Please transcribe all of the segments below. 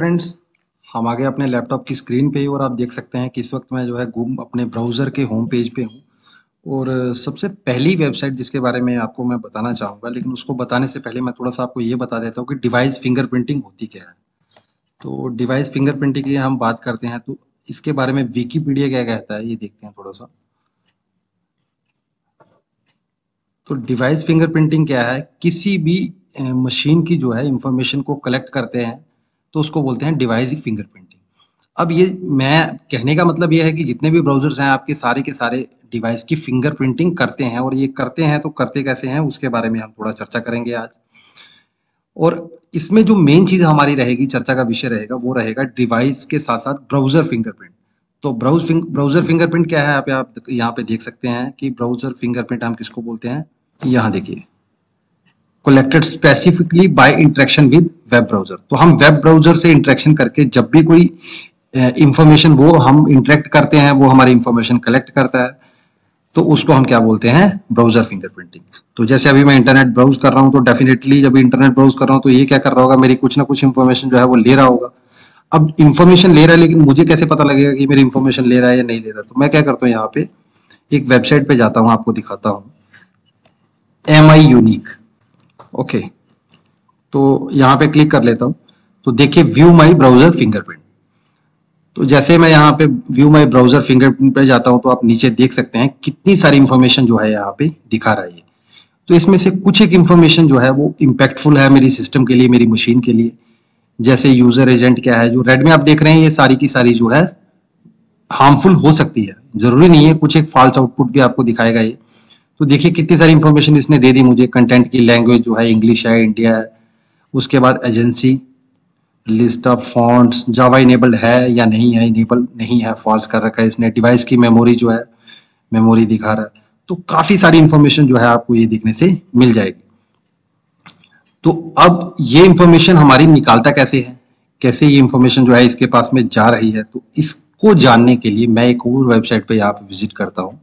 Friends हम आगे अपने लैपटॉप की स्क्रीन पे ही और आप देख सकते हैं कि इस वक्त मैं जो है गुम अपने ब्राउज़र के होम पेज पे हूँ। और सबसे पहली वेबसाइट जिसके बारे में आपको मैं बताना चाहूँगा, लेकिन उसको बताने से पहले मैं थोड़ा सा आपको ये बता देता हूँ कि डिवाइस फिंगरप्रिंटिंग होती क्या है। तो डिवाइस फिंगरप्रिंटिंग की हम बात करते हैं तो इसके बारे में विकीपीडिया क्या कहता है, ये देखते हैं थोड़ा सा। तो डिवाइस फिंगरप्रिंटिंग क्या है, किसी भी मशीन की जो है इंफॉर्मेशन को कलेक्ट करते हैं। तो उसको बोलते हैं डिवाइस फिंगरप्रिंटिंग अब ये मैं कहने का मतलब ये है कि जितने भी ब्राउजर्स हैं आपके सारे के सारे डिवाइस की फिंगरप्रिंटिंग करते हैं और ये करते हैं तो करते कैसे हैं उसके बारे में हम थोड़ा चर्चा करेंगे आज। और इसमें जो मेन चीज़ हमारी रहेगी चर्चा का विषय रहेगा वो रहेगा डिवाइस के साथ साथ ब्राउज़र फिंगरप्रिंट तो ब्राउज ब्राउज़र फिंगरप्रिंट क्या है? आप, आप यहाँ पे देख सकते हैं कि ब्राउज़र फिंगरप्रिंट हम किसको बोलते हैं? यहाँ देखिए। Collected specifically by interaction with web browser तो हम वेब ब्राउज़र से इंटरेक्शन करके जब भी कोई इंफॉर्मेशन वो हम इंटरेक्ट करते हैं, वो हमारी इंफॉर्मेशन कलेक्ट करता है तो उसको हम क्या बोलते हैं? ब्राउज़र फिंगरप्रिंटिंग तो जैसे अभी मैं इंटरनेट ब्राउज कर रहा हूँ तो डेफिनेटली जब इंटरनेट ब्राउज कर रहा हूँ तो ये क्या कर रहा होगा? मेरी कुछ ना कुछ इन्फॉर्मेशन जो है वो ले रहा होगा। अब इन्फॉर्मेशन ले रहा है, लेकिन मुझे कैसे पता लगेगा कि मेरी इन्फॉर्मेशन ले रहा है या नहीं ले रहा? तो मैं क्या करता हूँ यहाँ पे, एक वेबसाइट पे जाता हूँ, आपको दिखाता हूँ। एम आई यूनिक ओके तो यहाँ पे क्लिक कर लेता हूँ। तो देखिए व्यू माई ब्राउज़र फिंगरप्रिंट तो जैसे मैं यहाँ पे व्यू माई ब्राउज़र फिंगरप्रिंट पे जाता हूँ तो आप नीचे देख सकते हैं कितनी सारी इंफॉर्मेशन जो है यहाँ पे दिखा रहा है तो इसमें से कुछ एक इंफॉर्मेशन जो है, वो इम्पैक्टफुल है मेरी सिस्टम के लिए, मेरी मशीन के लिए। जैसे यूज़र एजेंट क्या है, जो रेड में आप देख रहे हैं, ये सारी की सारी जो है हार्मफुल हो सकती है। ज़रूरी नहीं है, कुछ एक फॉल्स आउटपुट भी आपको दिखाएगा ये। तो देखिए कितनी सारी इंफॉर्मेशन इसने दे दी मुझे। कंटेंट की लैंग्वेज जो है इंग्लिश है इंडिया है। उसके बाद agency list of fonts Java enabled है या नहीं है इनेबल नहीं है फॉल्स कर रखा है इसने। डिवाइस की मेमोरी जो है मेमोरी दिखा रहा है। तो काफ़ी सारी इंफॉर्मेशन जो है आपको ये देखने से मिल जाएगी। तो अब ये इंफॉर्मेशन हमारी निकालता कैसे है? कैसे ये इंफॉर्मेशन जो है इसके पास में जा रही है? तो इसको जानने के लिए मैं एक और वेबसाइट पे यहाँ विज़िट करता हूँ।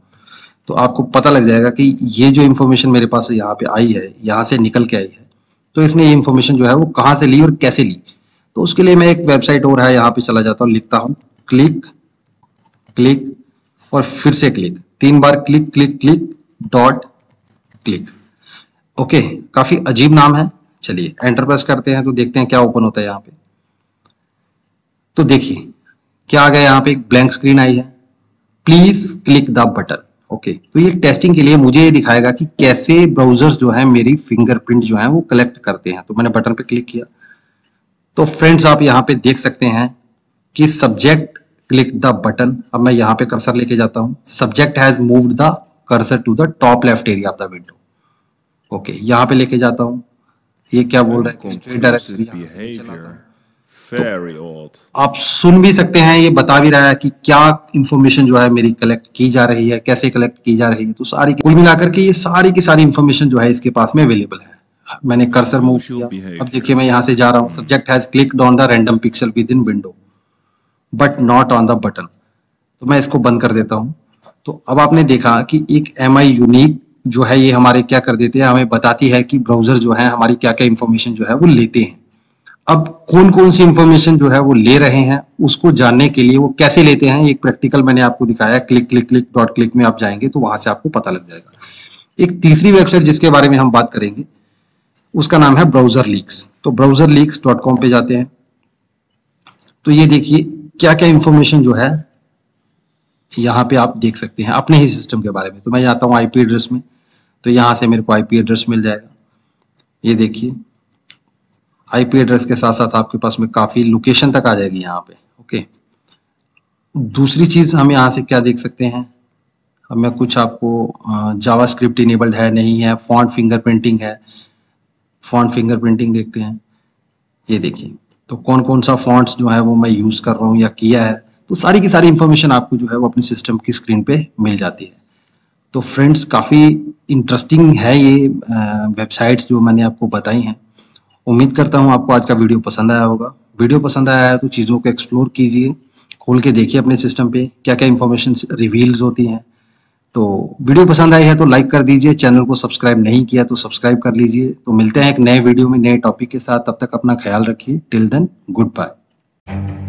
तो आपको पता लग जाएगा कि ये जो इन्फॉर्मेशन मेरे पास यहाँ पे आई है, यहाँ से निकल के आई है। तो इसने ये इन्फॉर्मेशन जो है वो कहाँ से ली और कैसे ली? तो उसके लिए मैं एक वेबसाइट और है, यहाँ पे चला जाता हूँ, लिखता हूँ। क्लिक क्लिक और फिर से क्लिक। तीन बार click click click, dot, click. Okay, काफ़ी अजीब नाम है। चलिए, एंटर प्रेस करते हैं तो देखते हैं क्या ओपन होता है यहाँ पे। तो देखिए, क्या आ गया यहाँ पे? एक ब्लैंक स्क्रीन आई है। Please click the button. Okay तो ये टेस्टिंग के लिए मुझे ये दिखाएगा कि कैसे ब्राउजर्स जो है मेरी फिंगरप्रिंट जो है वो कलेक्ट करते हैं। तो मैंने बटन पे क्लिक किया। तो फ्रेंड्स आप यहाँ पे देख सकते हैं कि सब्जेक्ट क्लिक द बटन अब मैं यहाँ पे कर्सर लेके जाता हूँ। Subject has moved the cursor to the top left area of the window okay यहाँ पे लेके जाता हूँ। ये क्या बोल रहा है? स्ट्रेट डायरेक्शन तो आप सुन भी सकते हैं ये बता भी रहा है कि क्या इंफॉर्मेशन जो है मेरी कलेक्ट की जा रही है कैसे कलेक्ट की जा रही है तो सारी कुल मिलाकर के ये सारी की सारी इंफॉर्मेशन जो है इसके पास में अवेलेबल है। मैंने कर्सर मूव किया। अब देखिए मैं यहाँ से जा रहा हूँ। Subject has clicked on the random pixel within window but not on the button तो मैं इसको बंद कर देता हूँ। तो अब आपने देखा कि एक एम आई यूनिक जो है ये हमारे क्या कर देते हैं हमें बताती है कि ब्राउज़र जो है हमारी क्या क्या इंफॉर्मेशन जो है वो लेते हैं। अब कौन कौन सी इंफॉर्मेशन जो है वो ले रहे हैं, उसको जानने के लिए वो कैसे लेते हैं, एक प्रैक्टिकल मैंने आपको दिखाया click click click dot click में आप जाएँगे तो वहाँ से आपको पता लग जाएगा। एक तीसरी वेबसाइट जिसके बारे में हम बात करेंगे, उसका नाम है ब्राउज़र लीक्स तो ब्राउज़र लीक्स डॉट कॉम पे जाते हैं। तो ये देखिए क्या क्या इंफॉर्मेशन जो है, यहाँ पे आप देख सकते हैं, अपने ही सिस्टम के बारे में। तो मैं जाता हूँ आईपी एड्रेस में तो यहाँ से मेरे को आईपी एड्रेस मिल जाएगा। ये देखिए आईपी एड्रेस के साथ साथ आपके पास में काफ़ी लोकेशन तक आ जाएगी यहाँ पे ओके दूसरी चीज़ हम यहाँ से क्या देख सकते हैं? हमें कुछ आपको जावा स्क्रिप्ट इनेबल्ड है, नहीं है फॉन्ट फिंगर प्रिंटिंग है। फॉन्ट फिंगर प्रिंटिंग देखते हैं। ये देखिए तो कौन कौन सा फॉन्ट्स जो है वो मैं यूज़ कर रहा हूँ या किया है तो सारी की सारी इंफॉर्मेशन आपको जो है वो अपने सिस्टम की स्क्रीन पे मिल जाती है। तो फ्रेंड्स काफ़ी इंटरेस्टिंग है ये वेबसाइट्स जो मैंने आपको बताई हैं। उम्मीद करता हूँ आपको आज का वीडियो पसंद आया होगा। वीडियो पसंद आया है तो चीज़ों को एक्सप्लोर कीजिए, खोल के देखिए अपने सिस्टम पे क्या क्या इन्फॉर्मेशन रिवील्स होती हैं। तो वीडियो पसंद आई है तो लाइक कर दीजिए चैनल को सब्सक्राइब नहीं किया तो सब्सक्राइब कर लीजिए। तो मिलते हैं एक नए वीडियो में नए टॉपिक के साथ। तब तक अपना ख्याल रखिए। Till then good bye